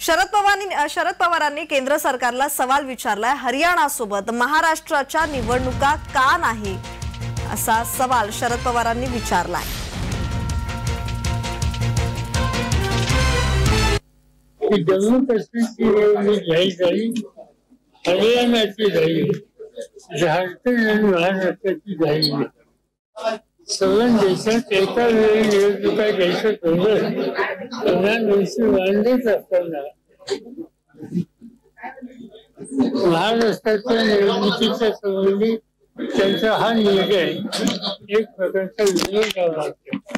शरद पवारांनी शरद पवारांनी केंद्र सरकारला सवाल विचारलाय. हरियाणासोबत महाराष्ट्राच्या निवडणुका का नाही? असा सवाल शरद पवारांनी विचारलाय. जम्मू काश्मीरची निवडणूक जाहीर झाली हरियाणाची झाली झारखंड आणि महाराष्ट्राची झाली. सगळ्या देशात एका वेळी निवडणुका घ्यायचं सगळ्या प्रधानमंत्री वांदेच असताना. महाराष्ट्राच्या निवडणुकीच्या संबंधी त्यांचा हा निर्णय एक प्रकारचा विरोध लागतो